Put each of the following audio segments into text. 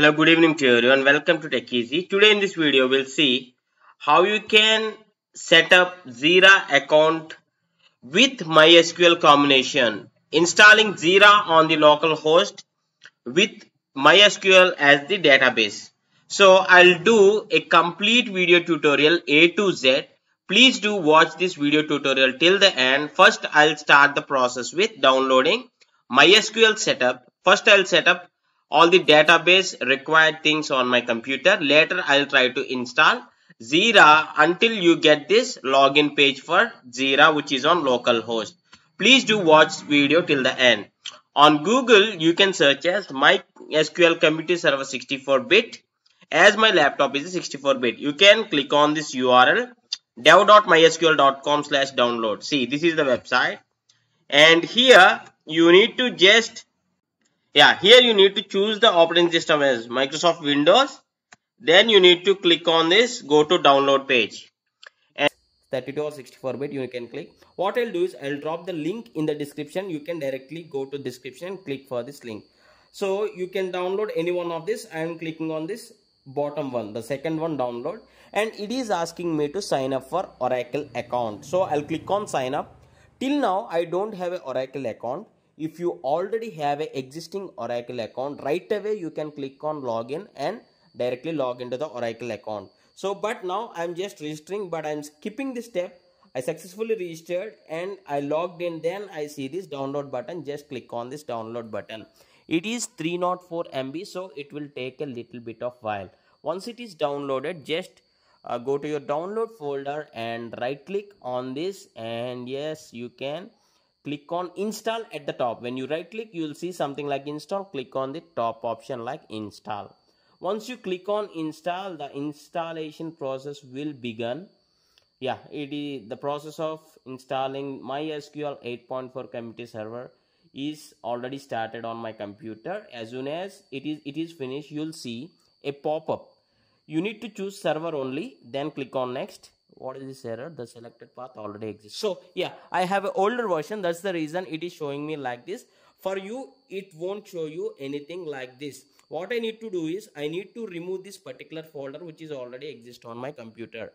Hello, good evening to everyone. Welcome to Tech Easy. Today in this video, we'll see how you can set up Jira account with MySQL combination. Installing Jira on the local host with MySQL as the database. So I'll do a complete video tutorial A to Z. Please do watch this video tutorial till the end. First, I'll start the process with downloading MySQL setup. First, I'll set up all the database required things on my computer. Later, I'll try to install Jira until you get this login page for Jira which is on localhost. Please do watch video till the end. On Google, you can search as MySQL Community Server 64-bit as my laptop is 64-bit. You can click on this URL dev.mysql.com slash download. See, this is the website. And here you need to just yeah here you need to choose the operating system as microsoft windows. Then you need to click on this go to download page. And 32 or 64 bit you can click. What i'll do is i'll drop the link in the description. You can directly go to description and click for this link. So you can download any one of this. I am clicking on this bottom one the second one download. And it is asking me to sign up for oracle account. So i'll click on sign up. Till now i don't have an oracle account if you already have a existing oracle account right away you can click on login and directly log into the oracle account. So but now i'm just registering but i'm skipping this step. I successfully registered and i logged in. Then i see this download button. Just click on this download button. It is 304 mb so it will take a little bit of while. Once it is downloaded just uh, go to your download folder and right click on this and yes you can click on install at the top. When you right click you will see something like install. Click on the top option like install. Once you click on install the installation process will begin. Yeah it is the process of installing mysql 8.4 community server is already started on my computer. As soon as it is it is finished you'll see a pop-up. You need to choose server only then click on next what is this error? The selected path already exists. So yeah i have an older version. That's the reason it is showing me like this. For you it won't show you anything like this. What i need to do is i need to remove this particular folder which is already exist on my computer.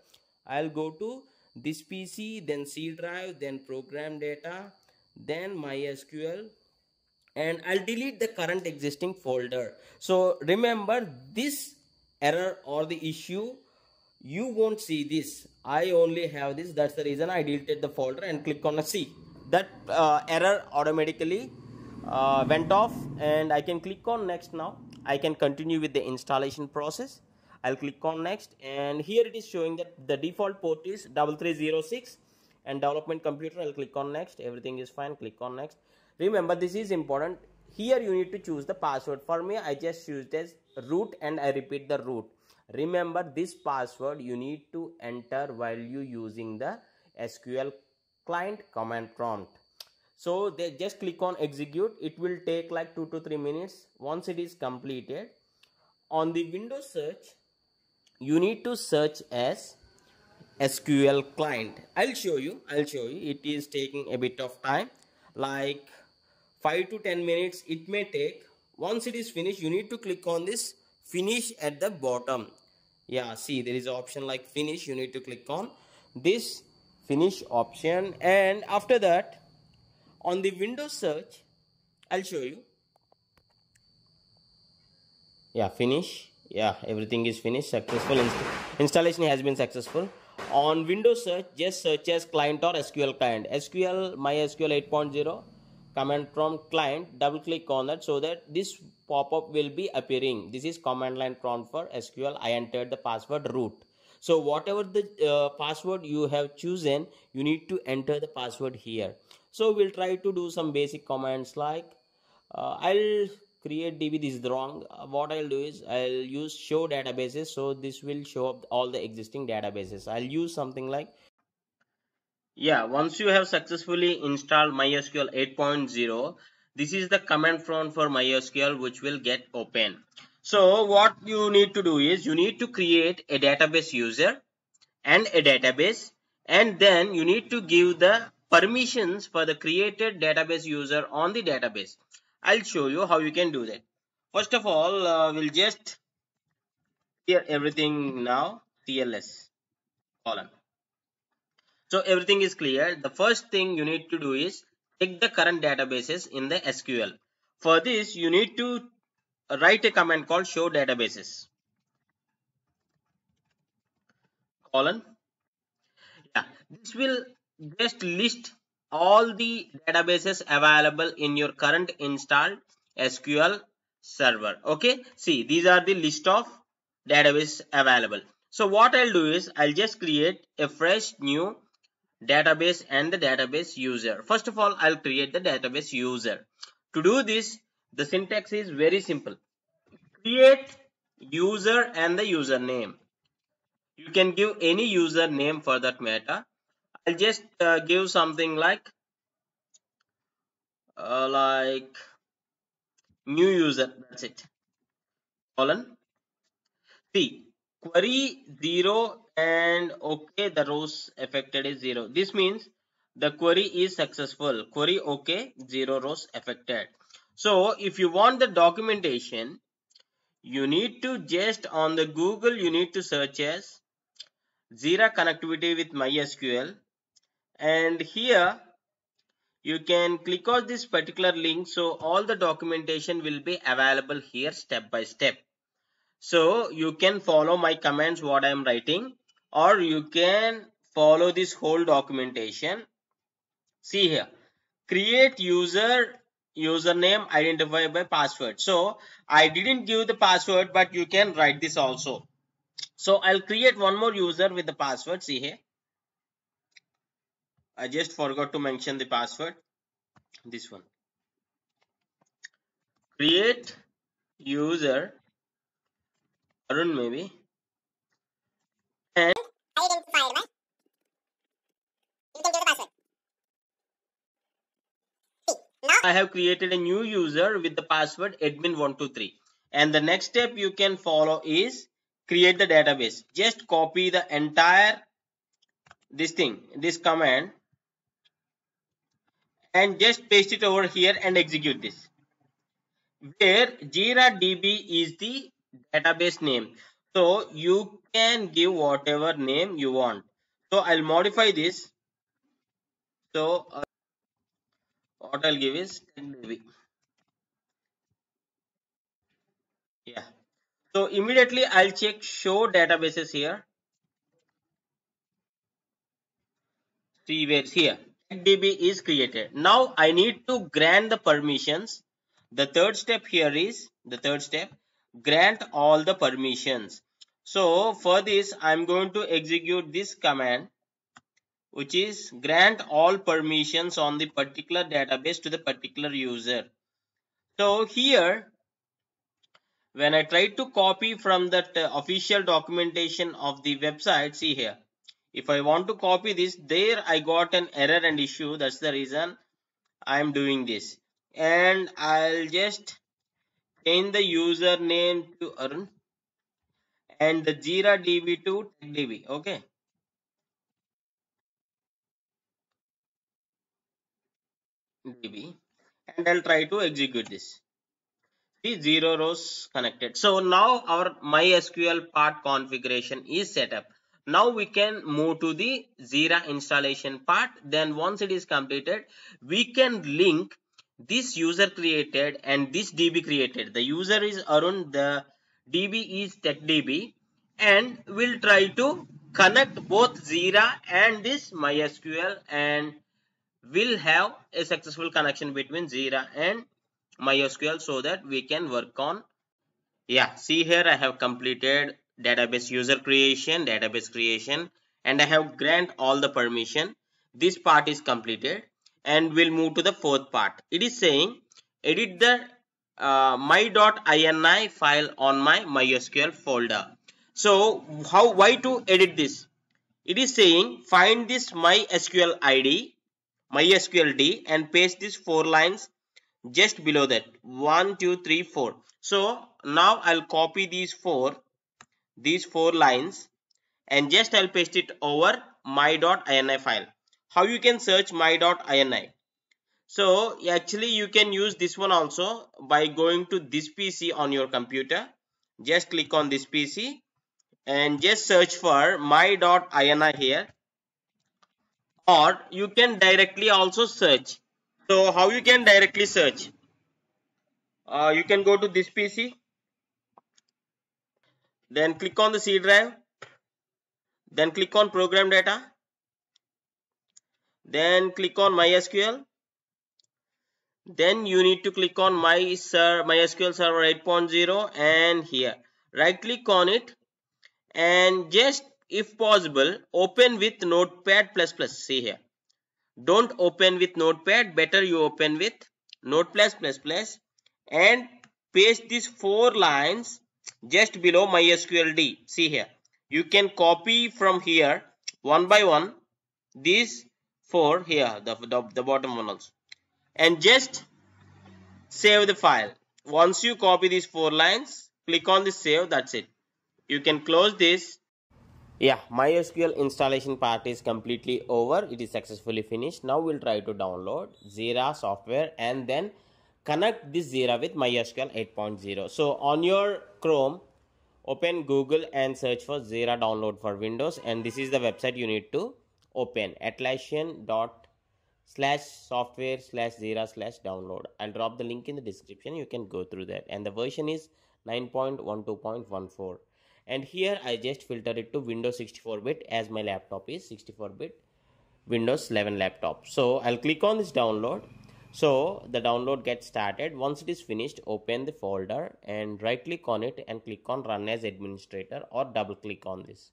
I'll go to this pc then c drive then program data then mysql and i'll delete the current existing folder. So remember this error or the issue you won't see this i only have this. That's the reason i deleted the folder and click on a c. That uh, error automatically uh, went off and i can click on next now. I can continue with the installation process. I'll click on next and here it is showing that the default port is 3306 and development computer i'll click on next. Everything is fine. Click on next. Remember this is important. Here you need to choose the password. For me i just used as root and i repeat the root remember this password you need to enter while you using the sql client command prompt. So they just click on execute. It will take like 2 to 3 minutes. Once it is completed on the windows search you need to search as sql client. I'll show you. I'll show you. It is taking a bit of time. Like 5 to 10 minutes it may take. Once it is finished you need to click on this finish at the bottom. Yeah see there is option like finish you need to click on this finish option. And after that on the windows search i'll show you. Yeah finish. Yeah everything is finished successful. Inst installation has been successful. On windows search just search as client or sql client. Sql mysql 8.0 command from client double click on that so that this pop-up will be appearing. This is command line prompt for sql i entered the password root. So whatever the uh, password you have chosen you need to enter the password here. So we'll try to do some basic commands like uh, i'll create db this is wrong. Uh, what i'll do is i'll use show databases. So this will show up all the existing databases. I'll use something like yeah, once you have successfully installed MySQL 8.0, this is the command prompt for MySQL which will get open. So what you need to do is you need to create a database user and a database and then you need to give the permissions for the created database user on the database. I'll show you how you can do that. first of all uh, we'll just clear everything now cls column so everything is clear. The first thing you need to do is check the current databases in the sql for this you need to write a command called show databases. Colon. Yeah this will just list all the databases available in your current installed sql server. Okay? See these are the list of databases available. So what i'll do is i'll just create a fresh new database and the database user. First of all i'll create the database user. To do this the syntax is very simple. Create user and the username. You can give any username for that matter. I'll just uh, give something like uh, like new user. That's it. Colon. See query 0 and okay the rows affected is 0 this means the query is successful. Query okay 0 rows affected. So if you want the documentation you need to just on the google you need to search as Jira connectivity with MySQL. And here you can click on this particular link. So all the documentation will be available here step by step. So you can follow my commands what I am writing or you can follow this whole documentation. See here create user username identified by password. So I didn't give the password but you can write this also. So I'll create one more user with the password. See here. I just forgot to mention the password. This one. Create user Arun maybe. And I have created a new user with the password admin123 and the next step you can follow is create the database. Just copy the entire this thing this command and just paste it over here and execute this. Where jira db is the database name. So you can give whatever name you want. So i'll modify this. So uh, what i'll give is tech db yeah so immediately I'll check show databases here. See where here. DB is created. Now I need to grant the permissions. The third step here is the third step grant all the permissions. So for this I'm going to execute this command which is grant all permissions on the particular database to the particular user. So here when I try to copy from that uh, official documentation of the website, see here, if I want to copy this, there I got an error and issue. That's the reason I am doing this. And I'll just change the username to Arun and the Jira DB to DB. Okay. DB and I'll try to execute this. See zero rows connected. So now our mysql part configuration is set up. Now we can move to the Jira installation part. Then once it is completed we can link this user created and this db created. The user is arun the db is techdb and we'll try to connect both Jira and this mysql and we'll have a successful connection between Jira and MySQL so that we can work on yeah see here I have completed database user creation database creation and I have grant all the permission. This part is completed and we'll move to the fourth part. It is saying edit the uh, my.ini file on my MySQL folder. So how why to edit this? It is saying find this mysqld MySQL and paste these four lines just below that. One two three four. So now i'll copy these four these four lines and just i'll paste it over my.ini file. How you can search my.ini So actually you can use this one also by going to this PC on your computer. Just click on this PC and just search for my.ini here or you can directly also search. So how you can directly search? Uh, you can go to this PC then click on the C drive. Then click on program data. Then click on MySQL. Then you need to click on my mysql server 8.0 and here. Right click on it and just if possible open with notepad plus plus. See here. Don't open with notepad. Better you open with notepad plus plus plus and paste these four lines just below mysqld see here. You can copy from here one by one these four here the, the, the bottom one also. And just save the file. Once you copy these four lines, click on the save, that's it. You can close this. Yeah, MySQL installation part is completely over. It is successfully finished. Now we'll try to download Jira software and then connect this Jira with MySQL 8.0. So on your Chrome, open Google and search for Jira download for Windows and this is the website you need to open atlassian dot slash software slash Jira slash download. I'll drop the link in the description. You can go through that. And the version is 9.12.14. And here I just filter it to Windows 64 bit as my laptop is 64 bit Windows 11 laptop. So I'll click on this download. So the download gets started. Once it is finished, open the folder and right click on it and click on run as administrator or double click on this.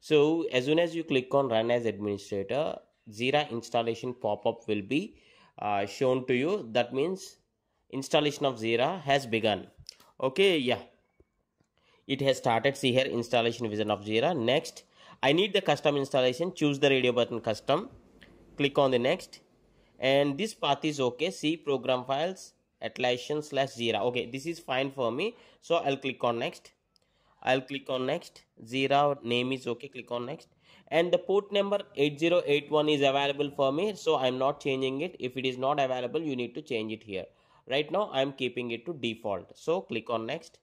So as soon as you click on run as administrator, Jira installation pop-up will be uh, shown to you. That means installation of Jira has begun. Okay, yeah. It has started. See here, installation vision of Jira. Next, I need the custom installation. Choose the radio button custom. Click on the next. And this path is okay. See program files, Atlassian slash Jira. Okay, this is fine for me. So I'll click on next. I'll click on next. Jira name is okay. Click on next and the port number 8081 is available for me so i'm not changing it if it is not available you need to change it here right now i'm keeping it to default so click on next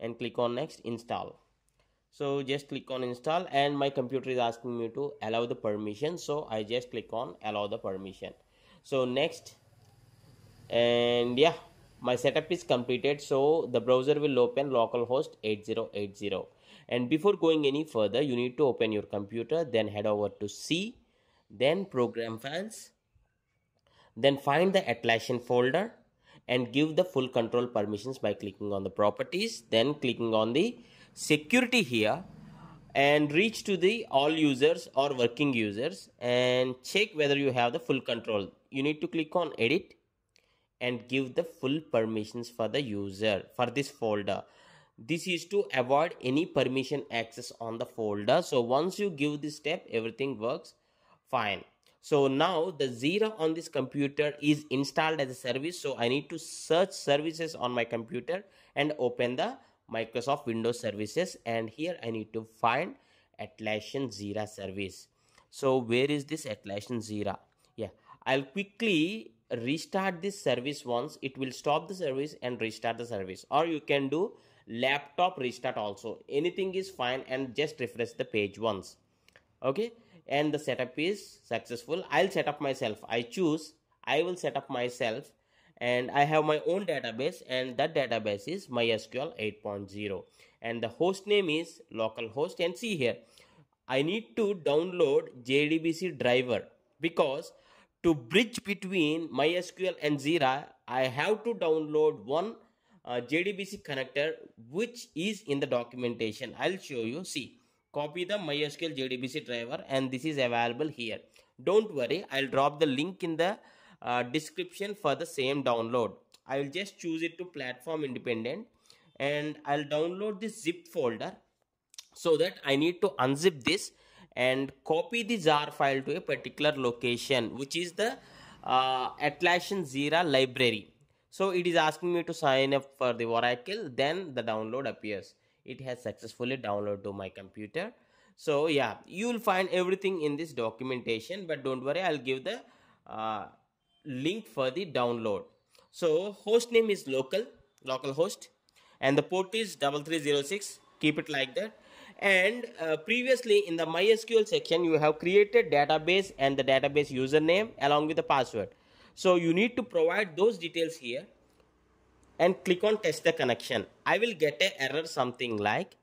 and click on next install. So just click on install and my computer is asking me to allow the permission. So i just click on allow the permission. So next. And yeah my setup is completed. So the browser will open localhost 8080 and before going any further you need to open your computer then head over to C then program files then find the Atlassian folder and give the full control permissions by clicking on the properties then clicking on the security here and reach to the all users or working users and check whether you have the full control. You need to click on edit and give the full permissions for the user for this folder. This is to avoid any permission access on the folder. So once you give this step everything works fine so now the Jira on this computer is installed as a service. So I need to search services on my computer and open the Microsoft Windows services. And here I need to find Atlassian Jira service. So where is this Atlassian Jira? Yeah I'll quickly restart this service once. It will stop the service and restart the service. Or you can do laptop restart also. Anything is fine and just refresh the page once. Okay and the setup is successful. I'll set up myself. I choose. I will set up myself and i have my own database and that database is mysql 8.0 and the host name is localhost. And see here i need to download jdbc driver because to bridge between mysql and jira i have to download one uh, JDBC connector which is in the documentation. I'll show you. See, copy the MySQL JDBC driver and this is available here. Don't worry, I'll drop the link in the uh, description for the same download. I'll just choose it to platform independent and I'll download this zip folder so that I need to unzip this and copy the jar file to a particular location which is the uh, Atlassian Jira library so it is asking me to sign up for the oracle then the download appears it has successfully downloaded to my computer so yeah you will find everything in this documentation but don't worry i'll give the uh, link for the download. So host name is local, local host and the port is 3306. Keep it like that. And uh, previously in the MySQL section, you have created database and the database username along with the password. So you need to provide those details here and click on test the connection. I will get a error something like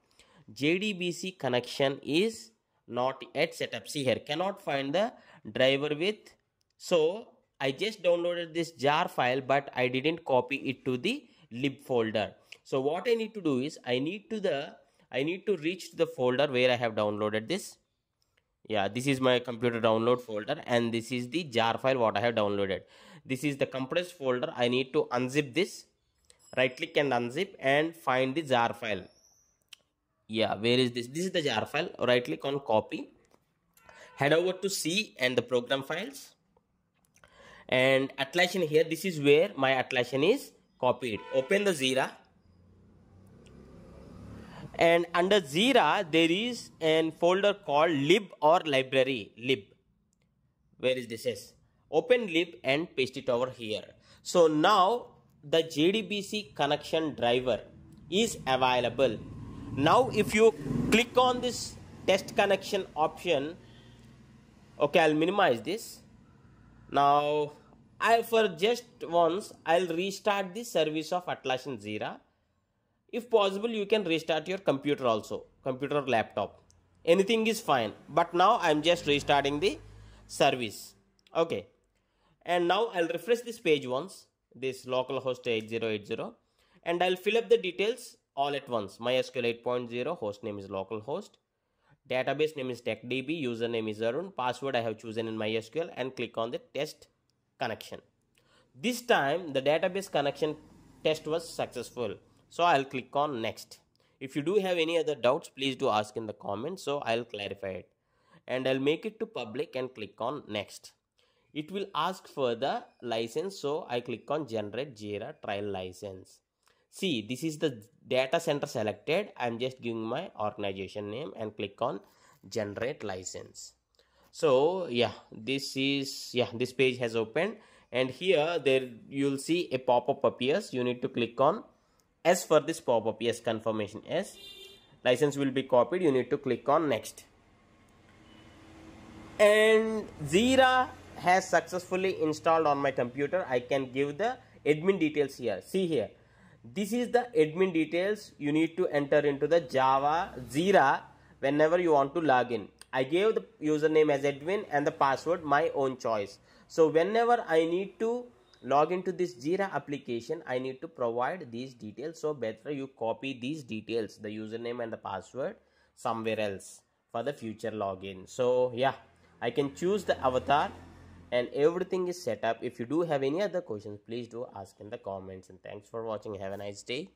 JDBC connection is not yet set up. See here, cannot find the driver with. So I just downloaded this jar file, but I didn't copy it to the lib folder. So what I need to do is I need to the I need to reach the folder where I have downloaded this. Yeah, this is my computer download folder and this is the jar file what I have downloaded. This is the compressed folder. I need to unzip this. Right click and unzip and find the jar file. Yeah where is this? This is the jar file. Right click on copy. Head over to c and the program files. And atlassian here this is where my atlassian is copied. Open the Jira. And under Jira there is an folder called lib or library. Lib. Where is this? Is open lib and paste it over here. So now the JDBC connection driver is available. Now if you click on this test connection option okay i'll minimize this. Now i for just once i'll restart the service of atlassian jira if possible you can restart your computer also computer laptop. Anything is fine but now i'm just restarting the service. Okay. And now i'll refresh this page once this localhost 8080 and i'll fill up the details all at once. MySQL 8.0, host name is localhost. Database name is TechDB, username is Arun, password I have chosen in MySQL and click on the test connection. This time the database connection test was successful. So I'll click on next. If you do have any other doubts, please do ask in the comments. So I'll clarify it. And I'll make it to public and click on next. It will ask for the license. So I click on generate Jira trial license. See this is the data center selected. I'm just giving my organization name and click on generate license. So yeah this is yeah this page has opened. And here there you'll see a pop-up appears. You need to click on s for this pop-up. Yes confirmation s. License will be copied. You need to click on next. And Jira has successfully installed on my computer I can give the admin details here. See here. This is the admin details you need to enter into the java Jira whenever you want to log in. I gave the username as admin and the password my own choice. So whenever i need to log into this jira application i need to provide these details. So better you copy these details the username and the password somewhere else for the future login. So yeah i can choose the avatar and everything is set up. If you do have any other questions please do ask in the comments and thanks for watching. Have a nice day